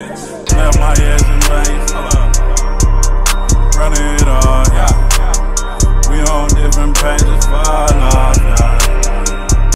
Left my ass in lanes, running it all, yeah. We on different paths.